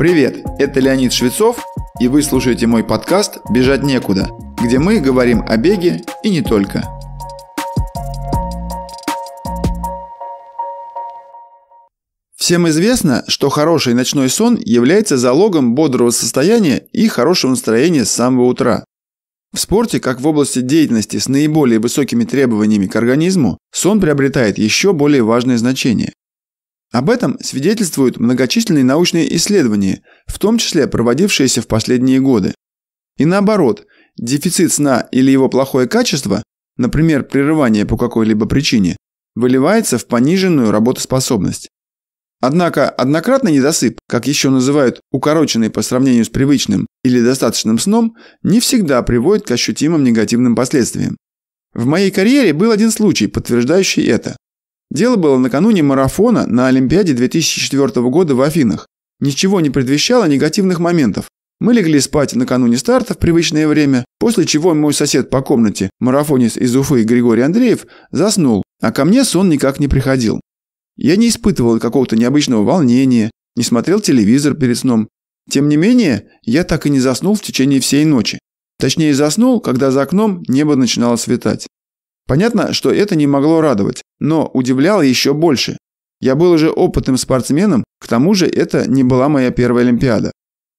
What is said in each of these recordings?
Привет, это Леонид Швецов, и вы слушаете мой подкаст «Бежать некуда», где мы говорим о беге и не только. Всем известно, что хороший ночной сон является залогом бодрого состояния и хорошего настроения с самого утра. В спорте, как в области деятельности с наиболее высокими требованиями к организму, сон приобретает еще более важное значение. Об этом свидетельствуют многочисленные научные исследования, в том числе проводившиеся в последние годы. И наоборот, дефицит сна или его плохое качество, например, прерывание по какой-либо причине, выливается в пониженную работоспособность. Однако однократный недосып, как еще называют укороченный по сравнению с привычным или достаточным сном, не всегда приводит к ощутимым негативным последствиям. В моей карьере был один случай, подтверждающий это. Дело было накануне марафона на Олимпиаде 2004 года в Афинах. Ничего не предвещало негативных моментов. Мы легли спать накануне старта в привычное время, после чего мой сосед по комнате, марафонец из Уфы Григорий Андреев, заснул, а ко мне сон никак не приходил. Я не испытывал какого-то необычного волнения, не смотрел телевизор перед сном. Тем не менее, я так и не заснул в течение всей ночи. Точнее, заснул, когда за окном небо начинало светать. Понятно, что это не могло радовать, но удивляло еще больше. Я был уже опытным спортсменом, к тому же это не была моя первая Олимпиада.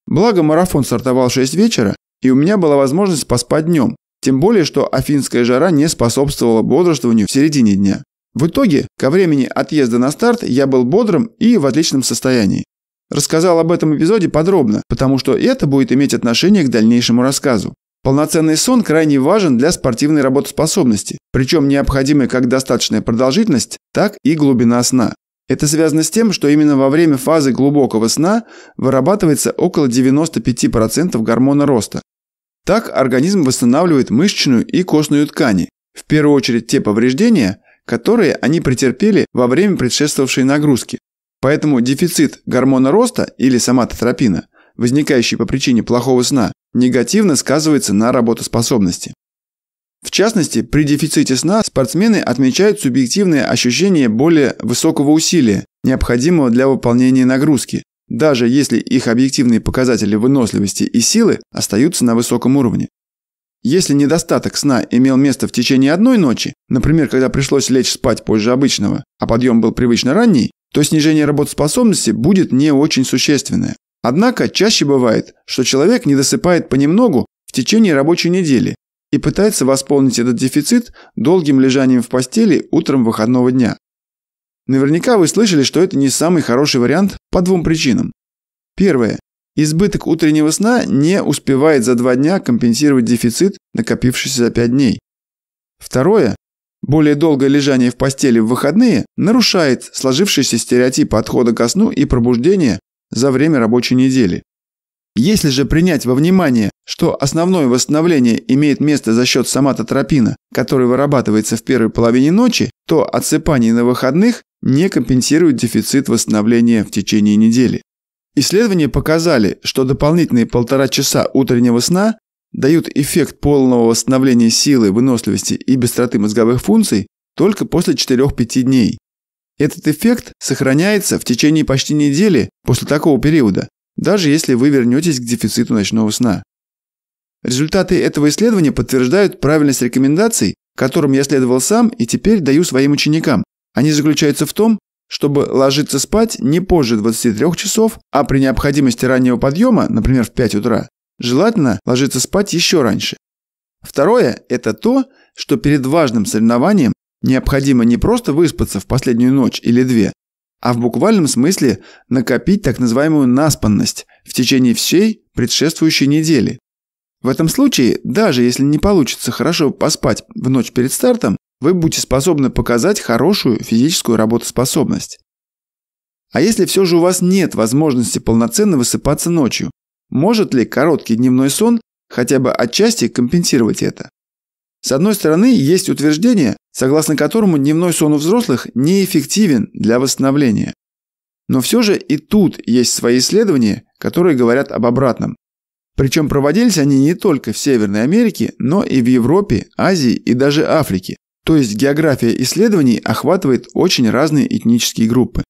Благо марафон стартовал в 6 вечера, и у меня была возможность поспать днем, тем более, что афинская жара не способствовала бодрствованию в середине дня. В итоге, ко времени отъезда на старт я был бодрым и в отличном состоянии. Рассказал об этом эпизоде подробно, потому что это будет иметь отношение к дальнейшему рассказу. Полноценный сон крайне важен для спортивной работоспособности, причем необходимы как достаточная продолжительность, так и глубина сна. Это связано с тем, что именно во время фазы глубокого сна вырабатывается около 95% гормона роста. Так организм восстанавливает мышечную и костную ткани, в первую очередь те повреждения, которые они претерпели во время предшествовавшей нагрузки. Поэтому дефицит гормона роста или соматотропина, возникающий по причине плохого сна, негативно сказывается на работоспособности. В частности, при дефиците сна спортсмены отмечают субъективное ощущение более высокого усилия, необходимого для выполнения нагрузки, даже если их объективные показатели выносливости и силы остаются на высоком уровне. Если недостаток сна имел место в течение одной ночи, например, когда пришлось лечь спать позже обычного, а подъем был привычно ранний, то снижение работоспособности будет не очень существенное. Однако чаще бывает, что человек не досыпает понемногу в течение рабочей недели и пытается восполнить этот дефицит долгим лежанием в постели утром выходного дня. Наверняка вы слышали, что это не самый хороший вариант по двум причинам. Первое. Избыток утреннего сна не успевает за два дня компенсировать дефицит, накопившийся за пять дней. Второе. Более долгое лежание в постели в выходные нарушает сложившийся стереотип отхода ко сну и пробуждения за время рабочей недели. Если же принять во внимание, что основное восстановление имеет место за счет соматотропина, который вырабатывается в первой половине ночи, то отсыпание на выходных не компенсирует дефицит восстановления в течение недели. Исследования показали, что дополнительные полтора часа утреннего сна дают эффект полного восстановления силы, выносливости и быстроты мозговых функций только после 4-5 дней. Этот эффект сохраняется в течение почти недели после такого периода, даже если вы вернетесь к дефициту ночного сна. Результаты этого исследования подтверждают правильность рекомендаций, которым я следовал сам и теперь даю своим ученикам. Они заключаются в том, чтобы ложиться спать не позже 23 часов, а при необходимости раннего подъема, например, в 5 утра, желательно ложиться спать еще раньше. Второе – это то, что перед важным соревнованием Необходимо не просто выспаться в последнюю ночь или две, а в буквальном смысле накопить так называемую наспанность в течение всей предшествующей недели. В этом случае, даже если не получится хорошо поспать в ночь перед стартом, вы будете способны показать хорошую физическую работоспособность. А если все же у вас нет возможности полноценно высыпаться ночью, может ли короткий дневной сон хотя бы отчасти компенсировать это? С одной стороны, есть утверждение, согласно которому дневной сон у взрослых неэффективен для восстановления. Но все же и тут есть свои исследования, которые говорят об обратном. Причем проводились они не только в Северной Америке, но и в Европе, Азии и даже Африке. То есть география исследований охватывает очень разные этнические группы.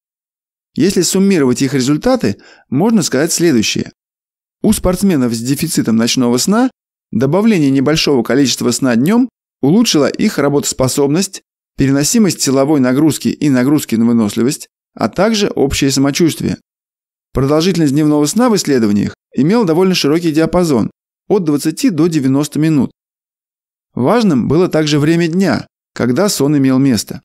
Если суммировать их результаты, можно сказать следующее. У спортсменов с дефицитом ночного сна добавление небольшого количества сна днем улучшило их работоспособность, переносимость силовой нагрузки и нагрузки на выносливость, а также общее самочувствие. Продолжительность дневного сна в исследованиях имела довольно широкий диапазон – от 20 до 90 минут. Важным было также время дня, когда сон имел место.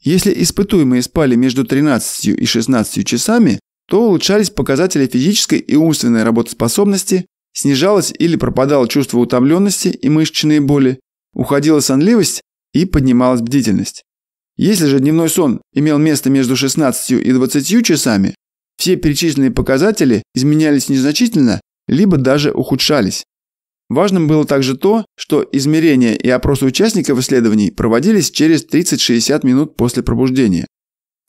Если испытуемые спали между 13 и 16 часами, то улучшались показатели физической и умственной работоспособности, снижалось или пропадало чувство утомленности и мышечные боли, уходила сонливость и поднималась бдительность. Если же дневной сон имел место между 16 и 20 часами, все перечисленные показатели изменялись незначительно, либо даже ухудшались. Важным было также то, что измерения и опросы участников исследований проводились через 30-60 минут после пробуждения.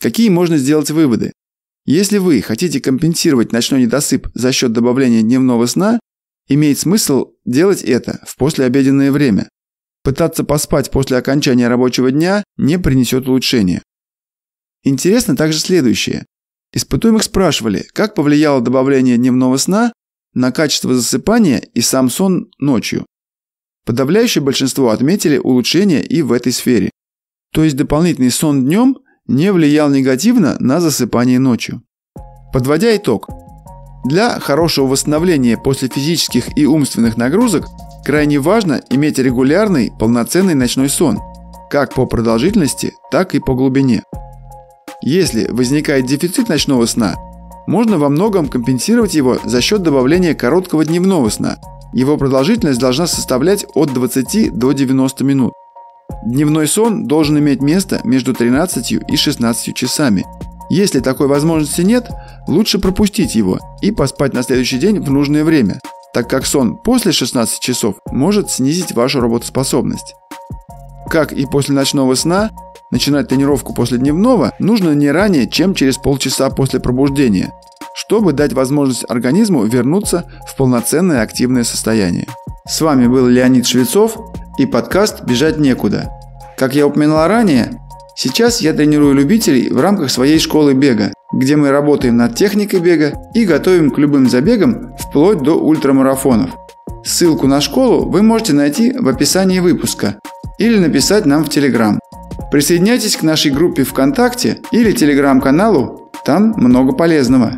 Какие можно сделать выводы? Если вы хотите компенсировать ночной недосып за счет добавления дневного сна, имеет смысл делать это в послеобеденное время. Пытаться поспать после окончания рабочего дня не принесет улучшения. Интересно также следующее. Испытуемых спрашивали, как повлияло добавление дневного сна на качество засыпания и сам сон ночью. Подавляющее большинство отметили улучшение и в этой сфере. То есть дополнительный сон днем не влиял негативно на засыпание ночью. Подводя итог, для хорошего восстановления после физических и умственных нагрузок Крайне важно иметь регулярный, полноценный ночной сон, как по продолжительности, так и по глубине. Если возникает дефицит ночного сна, можно во многом компенсировать его за счет добавления короткого дневного сна. Его продолжительность должна составлять от 20 до 90 минут. Дневной сон должен иметь место между 13 и 16 часами. Если такой возможности нет, лучше пропустить его и поспать на следующий день в нужное время – так как сон после 16 часов может снизить вашу работоспособность. Как и после ночного сна, начинать тренировку после дневного нужно не ранее, чем через полчаса после пробуждения, чтобы дать возможность организму вернуться в полноценное активное состояние. С вами был Леонид Швецов и подкаст «Бежать некуда». Как я упоминал ранее, сейчас я тренирую любителей в рамках своей школы бега, где мы работаем над техникой бега и готовим к любым забегам вплоть до ультрамарафонов. Ссылку на школу вы можете найти в описании выпуска или написать нам в Телеграм. Присоединяйтесь к нашей группе ВКонтакте или Телеграм-каналу, там много полезного.